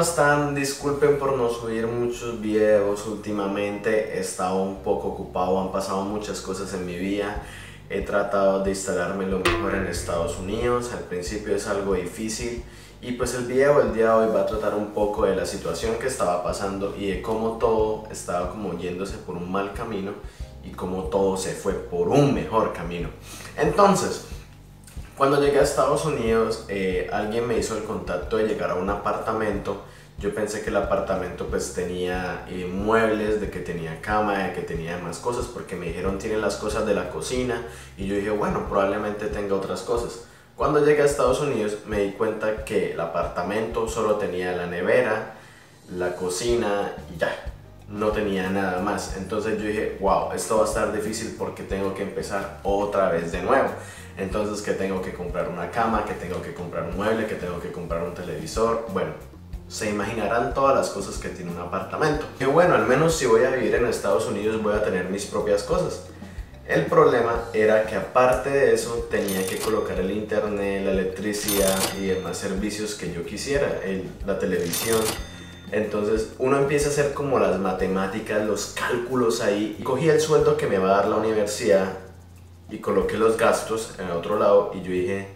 están? Disculpen por no subir muchos videos últimamente. He estado un poco ocupado, han pasado muchas cosas en mi vida. He tratado de instalarme lo mejor en Estados Unidos. Al principio es algo difícil. Y pues el video del día de hoy va a tratar un poco de la situación que estaba pasando y de cómo todo estaba como yéndose por un mal camino y cómo todo se fue por un mejor camino. Entonces, cuando llegué a Estados Unidos, eh, alguien me hizo el contacto de llegar a un apartamento. Yo pensé que el apartamento pues tenía eh, muebles, de que tenía cama, de que tenía más cosas, porque me dijeron tienen las cosas de la cocina y yo dije, bueno, probablemente tenga otras cosas. Cuando llegué a Estados Unidos me di cuenta que el apartamento solo tenía la nevera, la cocina y ya, no tenía nada más. Entonces yo dije, wow, esto va a estar difícil porque tengo que empezar otra vez de nuevo. Entonces que tengo que comprar una cama, que tengo que comprar un mueble, que tengo que comprar un televisor. Bueno, se imaginarán todas las cosas que tiene un apartamento. Y bueno, al menos si voy a vivir en Estados Unidos voy a tener mis propias cosas. El problema era que aparte de eso tenía que colocar el internet, la electricidad y demás servicios que yo quisiera, la televisión. Entonces uno empieza a hacer como las matemáticas, los cálculos ahí. Cogí el sueldo que me va a dar la universidad y coloqué los gastos en el otro lado y yo dije,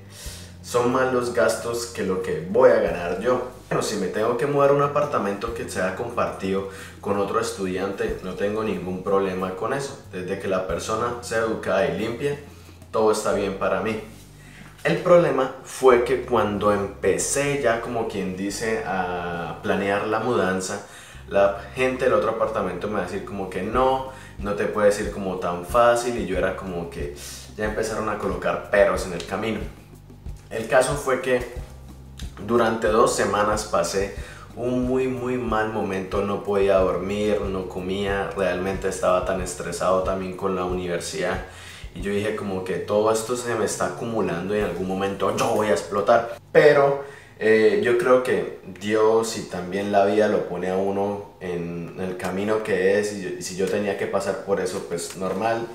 son más los gastos que lo que voy a ganar yo. Bueno, si me tengo que mudar a un apartamento que sea compartido con otro estudiante, no tengo ningún problema con eso. Desde que la persona sea educada y limpia, todo está bien para mí. El problema fue que cuando empecé ya como quien dice a planear la mudanza, la gente del otro apartamento me va a decir como que no, no te puedes ir como tan fácil y yo era como que ya empezaron a colocar perros en el camino. El caso fue que durante dos semanas pasé un muy muy mal momento, no podía dormir, no comía, realmente estaba tan estresado también con la universidad y yo dije como que todo esto se me está acumulando y en algún momento yo voy a explotar. Pero eh, yo creo que Dios y también la vida lo pone a uno en el camino que es y, si yo tenía que pasar por eso, pues normal.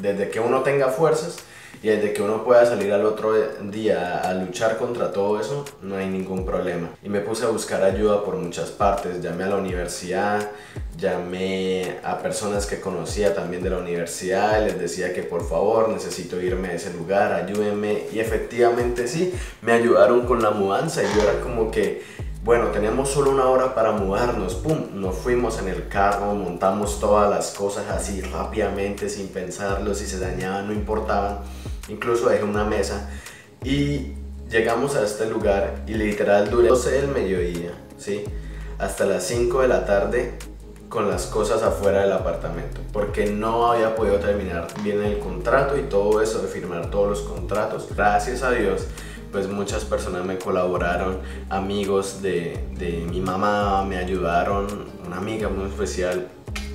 Desde que uno tenga fuerzas y desde que uno pueda salir al otro día a luchar contra todo eso, no hay ningún problema. Y me puse a buscar ayuda por muchas partes. Llamé a la universidad, llamé a personas que conocía también de la universidad, les decía que por favor necesito irme a ese lugar, ayúdenme. Y efectivamente sí, me ayudaron con la mudanza y yo era como que bueno, teníamos solo una hora para mudarnos, pum, nos fuimos en el carro, montamos todas las cosas así rápidamente, sin pensarlo, si se dañaban, no importaban, incluso dejé una mesa y llegamos a este lugar y literal duré 12 del mediodía, ¿sí? Hasta las 5 de la tarde con las cosas afuera del apartamento, porque no había podido terminar bien el contrato y todo eso de firmar todos los contratos. Gracias a Dios pues muchas personas me colaboraron, amigos de, de mi mamá me ayudaron, una amiga muy especial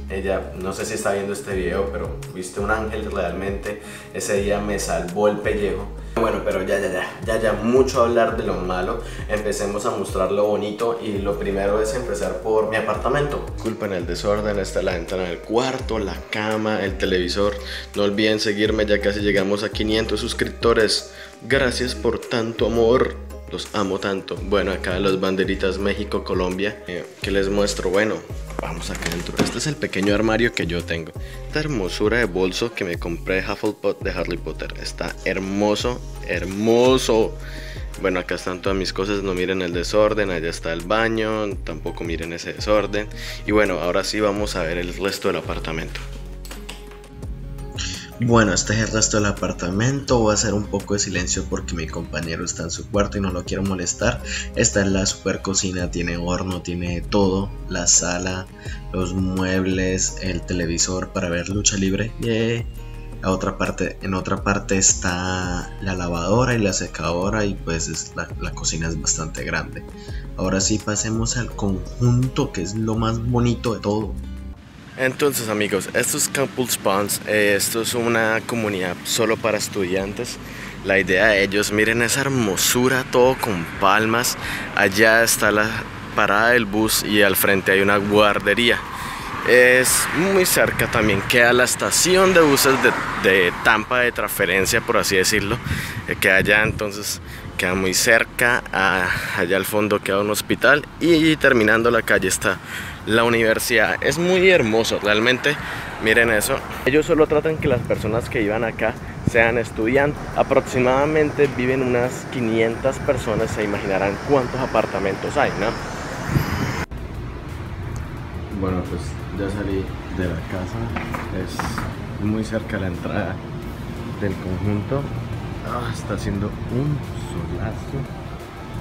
ella, no sé si está viendo este video, pero viste un ángel realmente. Ese día me salvó el pellejo. Bueno, pero ya, ya, ya, ya, ya, mucho hablar de lo malo. Empecemos a mostrar lo bonito y lo primero es empezar por mi apartamento. Disculpen el desorden, está la ventana del cuarto, la cama, el televisor. No olviden seguirme, ya casi llegamos a 500 suscriptores. Gracias por tanto amor. Los amo tanto. Bueno, acá los banderitas México, Colombia. Eh, que les muestro? Bueno, vamos acá adentro. Este es el pequeño armario que yo tengo. Esta hermosura de bolso que me compré de Hufflepuff de Harry Potter. Está hermoso, hermoso. Bueno, acá están todas mis cosas, no miren el desorden, allá está el baño, tampoco miren ese desorden. Y bueno, ahora sí vamos a ver el resto del apartamento. Bueno, este es el resto del apartamento. Voy a hacer un poco de silencio porque mi compañero está en su cuarto y no lo quiero molestar. Esta es la super cocina, tiene horno, tiene todo. La sala, los muebles, el televisor para ver lucha libre. La otra parte, en otra parte está la lavadora y la secadora y pues la, la cocina es bastante grande. Ahora sí pasemos al conjunto que es lo más bonito de todo. Entonces amigos, esto es Campus Spawns, eh, esto es una comunidad solo para estudiantes. La idea de ellos, miren esa hermosura, todo con palmas. Allá está la parada del bus y al frente hay una guardería. Es muy cerca también, queda la estación de buses de, Tampa de transferencia, por así decirlo, eh, que allá entonces queda muy cerca, allá al fondo queda un hospital y terminando la calle está la universidad. Es muy hermoso, realmente, miren eso. Ellos solo tratan que las personas que iban acá sean estudiantes. Aproximadamente viven unas 500 personas, se imaginarán cuántos apartamentos hay, ¿no? Bueno, pues ya salí de la casa, es muy cerca la entrada del conjunto. Ah, está haciendo un solazo,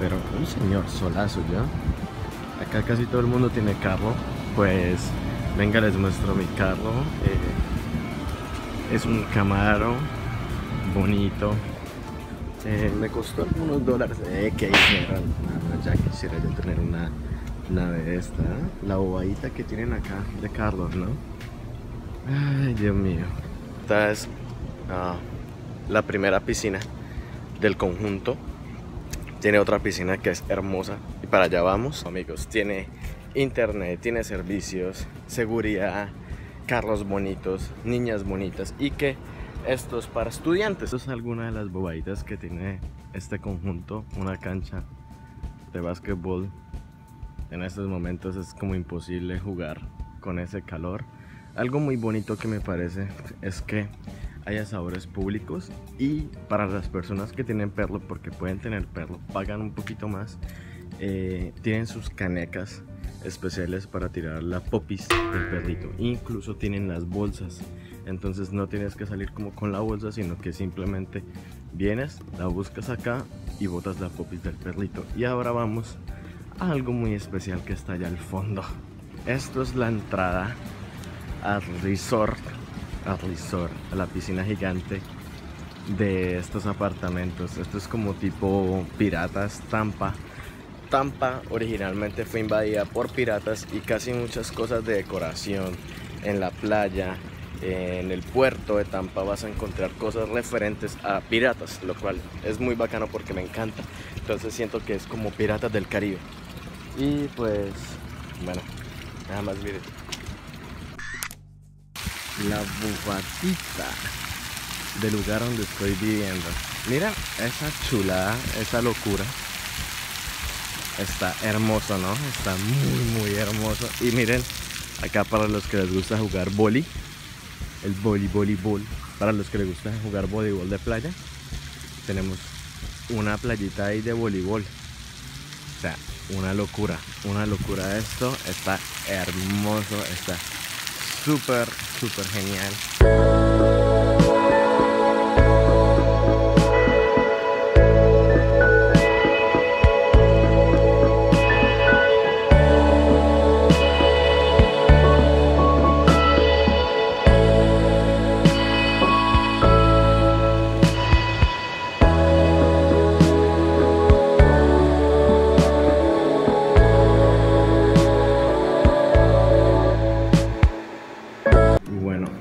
pero un señor solazo ya. Acá casi todo el mundo tiene carro, pues venga les muestro mi carro. Eh, es un Camaro bonito. Eh, me costó algunos dólares. Eh, que dijeron, ya quisiera yo tener una nave esta. La bobadita que tienen acá de Carlos, ¿no? Ay, Dios mío. Esta es ah, la primera piscina del conjunto. Tiene otra piscina que es hermosa y para allá vamos. Amigos, tiene internet, tiene servicios, seguridad, carros bonitos, niñas bonitas y que esto es para estudiantes. Esto es alguna de las bobaditas que tiene este conjunto, una cancha de básquetbol. En estos momentos es como imposible jugar con ese calor. Algo muy bonito que me parece es que hay asadores públicos y para las personas que tienen perro, porque pueden tener perro, pagan un poquito más, eh, tienen sus canecas especiales para tirar la popis del perrito. Incluso tienen las bolsas. Entonces no tienes que salir como con la bolsa, sino que simplemente vienes, la buscas acá y botas la popis del perrito. Y ahora vamos a algo muy especial que está allá al fondo. Esto es la entrada al resort a la piscina gigante de estos apartamentos. Esto es como tipo piratas, Tampa. Tampa originalmente fue invadida por piratas y casi muchas cosas de decoración en la playa, en el puerto de Tampa vas a encontrar cosas referentes a piratas, lo cual es muy bacano porque me encanta. Entonces siento que es como piratas del Caribe. Y pues, bueno, nada más miren la bufadita del lugar donde estoy viviendo. Mira esa chulada, esa locura. Está hermoso, ¿no? Está muy, muy hermoso. Y miren, acá para los que les gusta jugar boli, el boli, voleibol. Para los que les gusta jugar voleibol de playa, tenemos una playita ahí de voleibol. O sea, una locura, una locura esto. Está hermoso, está súper, súper genial.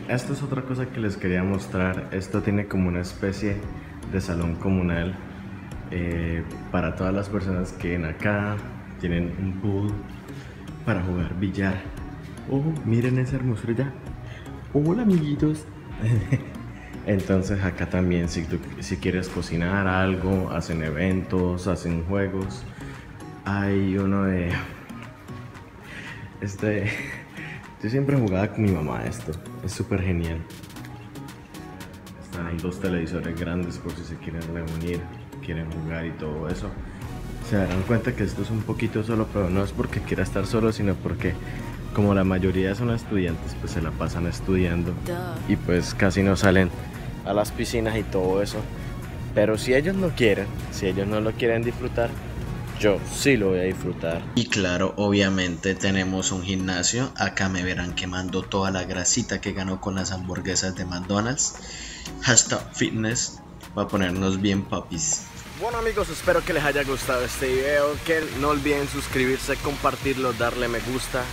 Esto es otra cosa que les quería mostrar. Esto tiene como una especie de salón comunal eh, para todas las personas que vienen acá. Tienen un pool para jugar billar. Oh, miren esa hermosura ya. Hola amiguitos. Entonces acá también si, si quieres cocinar algo, hacen eventos, hacen juegos. Hay uno de... Este... Yo siempre jugaba con mi mamá esto. Es súper genial. Están dos televisores grandes por si se quieren reunir, quieren jugar y todo eso. Se darán cuenta que esto es un poquito solo, pero no es porque quiera estar solo, sino porque como la mayoría son estudiantes, pues se la pasan estudiando y pues casi no salen a las piscinas y todo eso. Pero si ellos no quieren, si ellos no lo quieren disfrutar, yo sí lo voy a disfrutar. Y claro, obviamente tenemos un gimnasio. Acá me verán quemando toda la grasita que ganó con las hamburguesas de McDonald's. Hashtag fitness. Va a ponernos bien papis. Bueno amigos, espero que les haya gustado este video. Que no olviden suscribirse, compartirlo, darle me gusta.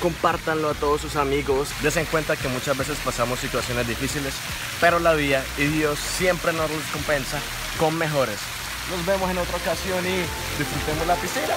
Compártanlo a todos sus amigos. Desen cuenta que muchas veces pasamos situaciones difíciles, pero la vida y Dios siempre nos recompensa con mejores. Nos vemos en otra ocasión y disfrutemos la piscina.